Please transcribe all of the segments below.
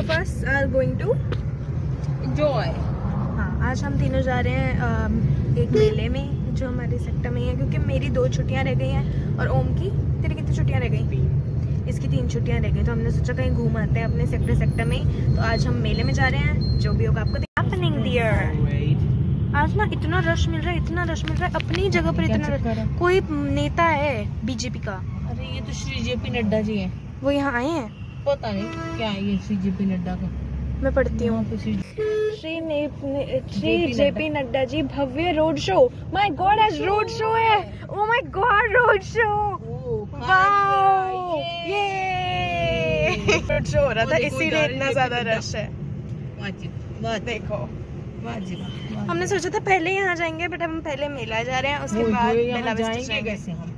Of us are going to enjoy हाँ आज हम तीनों जा रहे हैं एक मेले में जो हमारे सेक्टर में ही क्योंकि मेरी दो छुट्टियाँ रह गई हैं और ओम की तेरी कितनी छुट्टियाँ रह गई? इसकी तीन छुट्टियाँ रह गई तो हमने सोचा कहीं घूम आते हैं अपने सेक्टर सेक्टर में तो आज हम मेले में जा रहे हैं जो भी होगा आपको हैपनिंग दियर आज ना इतना रश मिल रहा है इतना रश मिल रहा है अपनी जगह पर इतना रश कोई नेता है बीजेपी का? अरे ये तो श्री जेपी नड्डा जी हैं। वो यहाँ आए हैं? पता नहीं क्या है ये श्री जेपी नड्डा का। मैं पढ़ती हूँ। श्री श्री ने, ने, श्री JP जेपी नड्डा। जी भव्य रोड शो। माय गॉड आज रोड शो है। ओ my god road show. Wow ये रोड शो हो रहा था इसीलिए इतना ज़्यादा रश है। देखो। हमने सोचा था पहले यहाँ जाएँगे बट हम पहले मेला जा रहे हैं उसके बाद जाएँगे जाएँगे। कैसे हम?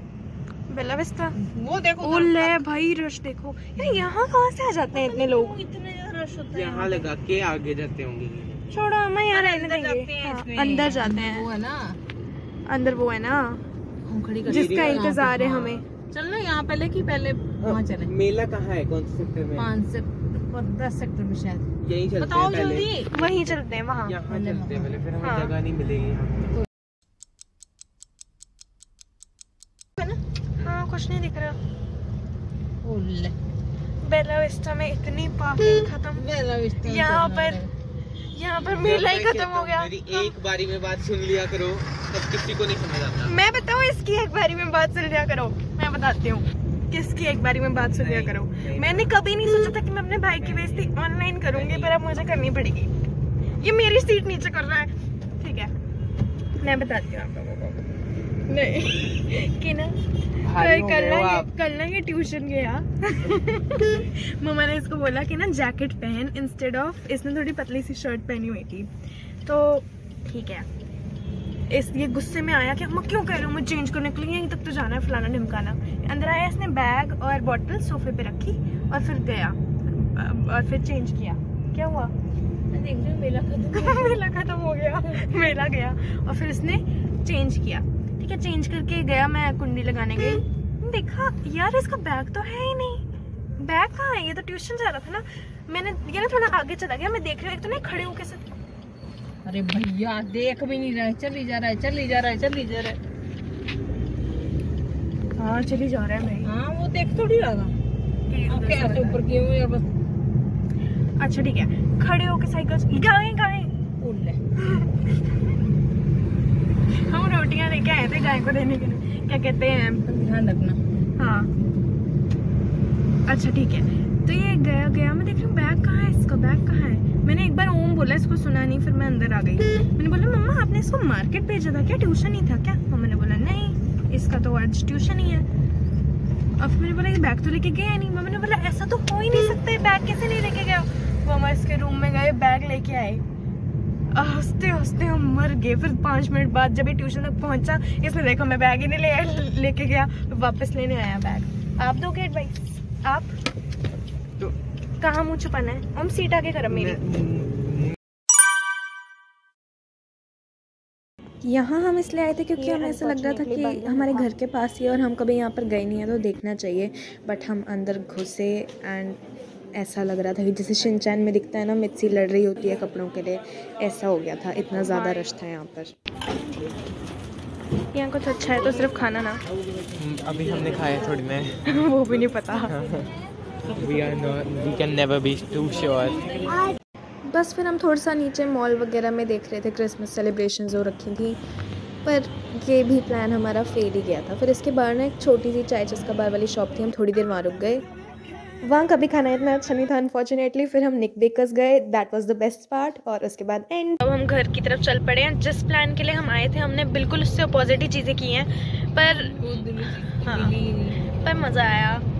Bella Vista. वो देखो ओ ले भाई रश देखो। यार यहाँ कहाँ से आ जाते हैं इतने लोग? इतने रश होता है। यहाँ लगा के आगे जाते होंगे। छोड़ो हमें यहाँ रहने देंगे। हैं हाँ, अंदर जाते हैं। वो है ना? अंदर वो है ना? जिसका इंतज़ार है हाँ। हमें। चल ना यहाँ पहले की पहले वहाँ चले? मेला कहाँ है? कौन से सेक्टर में? पाँच से दस सेक्टर में शायद। यही चलते बताओ हैं पहले। जल्दी। वहीं चलते हैं वहाँ। यहाँ चलते हैं पहले फिर हमें हाँ। जगह नहीं मिलेगी यहाँ हाँ कुछ नहीं दिख रहा। बेला विस्टा में इतनी पार्किंग खत्म। यहाँ पर यहाँ पर मेला ही खत्म हो गया। मेरी एक बारी में बात सुन लिया करो तब किसी को नहीं समझ आता। मैं बताऊँ इसकी एक बारी में बात सुन लिया करो। मैं बताती हूँ किसकी एक बारी में बात सुन लिया करो। मैंने कभी नहीं सोचा था कि मैं अपने भाई की बेइज्जती ऑनलाइन करूँगी पर अब मुझे करनी पड़ेगी। ये मेरी सीट नीचे कर रहा है। ठीक है मैं बताती हूँ आप लोगों को नहीं। कि ना कल हो कल ना ये कल ना ये ट्यूशन गया मम्मा ने इसको बोला कि ना जैकेट पहन इंस्टेड ऑफ़ इसने थोड़ी पतली सी शर्ट पहनी हुई थी। तो ठीक है। इस ये गुस्से में आया कि मैं क्यों कह रही हूँ मैं चेंज करने के लिए यहीं तक तो जाना है फलाना ढिमकाना। अंदर आया इसने बैग और बॉटल सोफे पे रखी और फिर गया। और फिर चेंज किया। क्या हुआ? देख रही हूँ मेला खत्म मेला खत्म हो गया। मेला गया। और फिर इसने चेंज किया। ठीक है चेंज करके गया मैं कुंडी लगाने गई देखा यार इसका बैग तो है ही नहीं। बैग कहाँ है? ये तो ट्यूशन जा रहा था ना। मैंने ये ना थोड़ा आगे चला गया मैं देख रही हूँ एक तो नहीं खड़े होके सब। अरे भैया देख भी नहीं रहा है चल ही जा रहा है चल ही जा रहा है चल ही जा रहा है। हाँ चली जा रहा है भाई हाँ वो देख थोड़ी रहा था। ऊपर हैं बस। अच्छा ठीक है। खड़े होके साइकिल गाय गाय ओले हम रोटियाँ लेके आए थे गाय को देने के लिए। क्या कहते हैं? ध्यान रखना। हाँ। अच्छा ठीक है। तो ये गया गया। मैं देख रही हूँ बैग कहाँ है इसका? बैग कहाँ है? मैंने एक बार ओम बोला इसको सुना नहीं फिर मैं अंदर आ गई। मैंने बोला मम्मा आपने इसको मार्केट भेजा था क्या? ट्यूशन ही था क्या? मम्मा ने बोला नहीं इसका तो आज ट्यूशन ही है। और फिर मैंने बोला ये बैग तो लेके गया नहीं। मम्मा ने बोला ऐसा तो हो ही नहीं सकता ये बैग कैसे नहीं लेके गया? वो मम्मा इसके रूम में गए बैग लेके आए। हँसते हँसते हम मर गए। फिर पाँच मिनट बाद जब ये ट्यूशन तक पहुँचा इसने देखा मैं बैग ही नहीं ले लेके गया। वापस लेने आया बैग। आप दोगे एडवाइस आप? तो कहाँ मुँह छुपाना है? हम सीट आगे करब मेरी। यहाँ हम इसलिए आए थे क्योंकि हमें ऐसा लग रहा था कि हमारे घर के पास ही और हम कभी यहाँ पर गए नहीं है तो देखना चाहिए। बट हम अंदर घुसे एंड ऐसा लग रहा था कि जैसे शिनचैन में दिखता है ना मिर्ची लड़ रही होती है कपड़ों के लिए ऐसा हो गया था। इतना ज़्यादा रश था यहाँ पर। यहाँ कुछ अच्छा है तो सिर्फ़ खाना ना। अभी हमने खाया थोड़ी ना वो भी नहीं पता। We are not we can never be too sure बस फिर हम थोड़ा सा नीचे मॉल वगैरह में देख रहे थे क्रिसमस सेलिब्रेशन हो रखी थी। पर ये भी प्लान हमारा फेल ही गया था। फिर इसके बाद ना एक छोटी सी चाय चस्का बार वाली शॉप थी हम थोड़ी देर वहाँ रुक गए। वहाँ कभी खाना इतना अच्छा नहीं था अनफॉर्चुनेटली फिर हम निक बेकर्स गए that was the best part और उसके बाद एंड अब हम घर की तरफ़ चल पड़े हैं जिस प्लान के लिए हम आए थे हमने बिल्कुल उससे अपोजिट ही चीज़ें की हैं पर हाँ पर मज़ा आया।